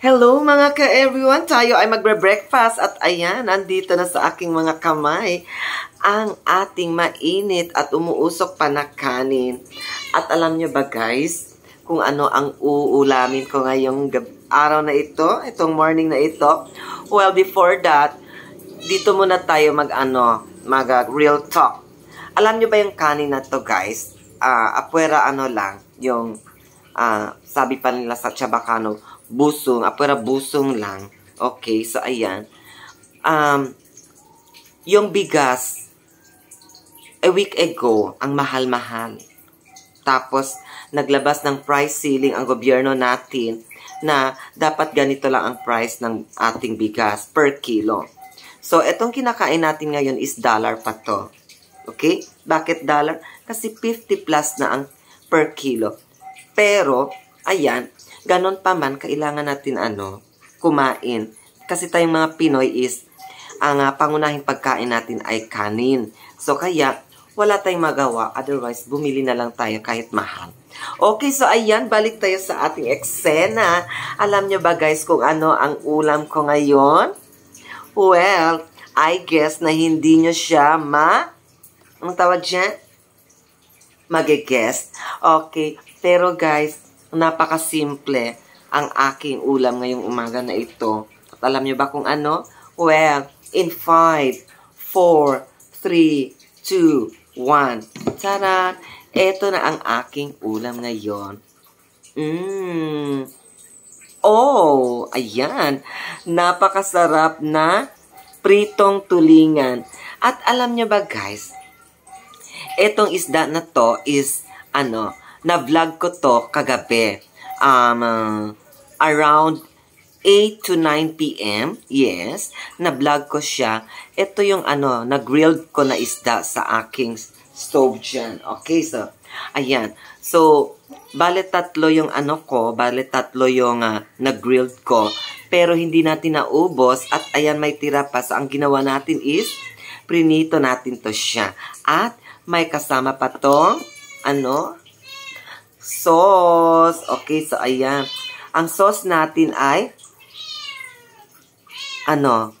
Hello mga ka-everyone! Tayo ay magbre-breakfast at ayan, nandito na sa aking mga kamay ang ating mainit at umuusok pa na kanin. At alam nyo ba guys, kung ano ang uulamin ko ngayong araw na ito, itong morning na ito? Well, before that, dito muna tayo mag-ano, mag-real talk. Alam nyo ba yung kanin na to guys? Uh, apwera ano lang, yung uh, sabi pa nila sa Chabacano, busong, apura busong lang. Okay, so ayan. Um, yung bigas, a week ago, ang mahal-mahal. Tapos, naglabas ng price ceiling ang gobyerno natin na dapat ganito lang ang price ng ating bigas per kilo. So, itong kinakain natin ngayon is dollar pa to. Okay? Bakit dollar? Kasi 50 plus na ang per kilo. Pero, ayan, Ganon pa man, kailangan natin ano, kumain. Kasi tayong mga Pinoy is, ang uh, pangunahing pagkain natin ay kanin. So kaya, wala tayong magawa. Otherwise, bumili na lang tayo kahit mahal. Okay, so ayan, balik tayo sa ating eksena. Alam nyo ba guys kung ano ang ulam ko ngayon? Well, I guess na hindi nyo siya ma... Anong tawag dyan? Mag-guess. Okay, pero guys, napakasimple ang aking ulam ngayong umaga na ito. At alam niyo ba kung ano? Well, in 5, 4, 3, 2, 1. Tara! Ito na ang aking ulam ngayon. Mmm. Oh, ayan. Napakasarap na pritong tulingan. At alam niyo ba guys, etong isda na to is, ano, na-vlog ko to kagabi. Um, uh, around 8 to 9 p.m. Yes, na-vlog ko siya. Ito yung ano, na-grilled ko na isda sa aking stove dyan. Okay, so, ayan. So, bale tatlo yung ano ko, bale tatlo yung uh, na-grilled ko. Pero hindi natin naubos at ayan may tira pa. So, ang ginawa natin is, prinito natin to siya. At may kasama pa tong, ano, sauce. Okay, so ayan. Ang sauce natin ay ano,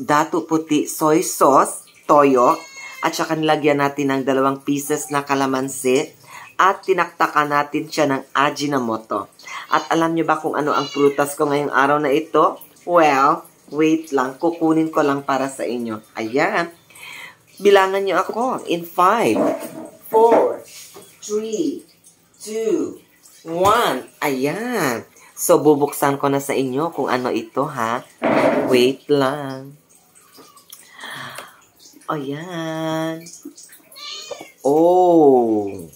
datu puti soy sauce, toyo, at saka nilagyan natin ng dalawang pieces na kalamansi at tinaktakan natin siya ng ajinomoto. At alam nyo ba kung ano ang prutas ko ngayong araw na ito? Well, wait lang. Kukunin ko lang para sa inyo. Ayan. Bilangan nyo ako in 5, 4, 3, 2, 1. Ayan. So, bubuksan ko na sa inyo kung ano ito, ha? Wait lang. Ayan. Oh.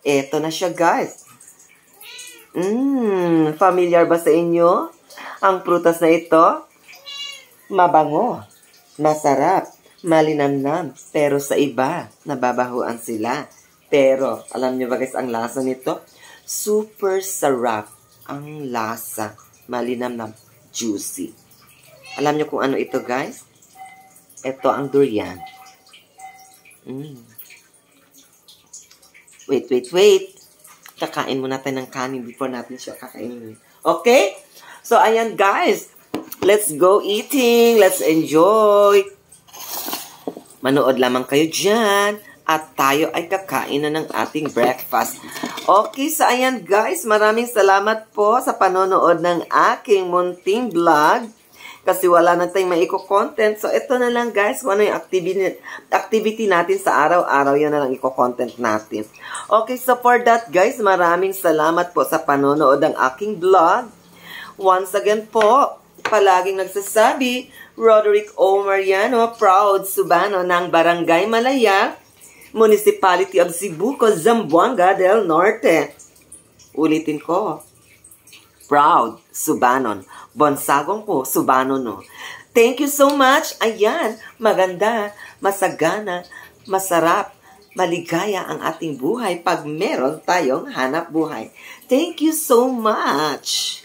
Ito na siya, guys. Mmm, familiar ba sa inyo? Ang prutas na ito? Mabango. Masarap. Malinamnam. Pero sa iba, nababahuan sila. Pero, alam niyo ba guys, ang lasa nito? Super sarap ang lasa. Malinamnam, juicy. Alam niyo kung ano ito guys? Ito ang durian. Mm. Wait, wait, wait. Kakain muna tayo ng kanin before natin siya kakainin. Okay? So, ayan guys. Let's go eating. Let's enjoy. Manood lamang kayo dyan at tayo ay kakain na ng ating breakfast. Okay, so ayan guys, maraming salamat po sa panonood ng aking munting vlog. Kasi wala na tayong maiko-content. So, ito na lang guys, kung ano yung activity, activity natin sa araw-araw, yan na lang iko-content natin. Okay, so for that guys, maraming salamat po sa panonood ng aking vlog. Once again po, palaging nagsasabi, Roderick O. Mariano, proud Subano ng Barangay Malaya, Municipality of Cebu, Zamboanga del Norte. Ulitin ko. Proud, Subanon. Bonsagong po, Subanon no. Thank you so much. Ayan, maganda, masagana, masarap, maligaya ang ating buhay pag meron tayong hanap buhay. Thank you so much.